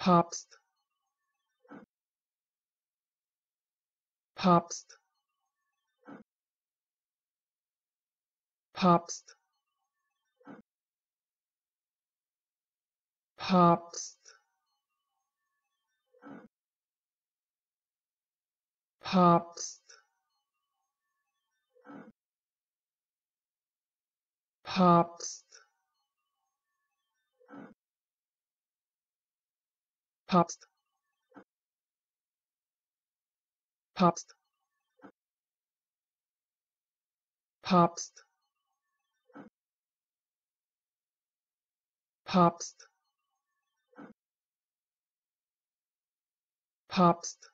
Papst. Papst. Papst. Papst. Papst. Papst Papst Papst Papst Papst Papst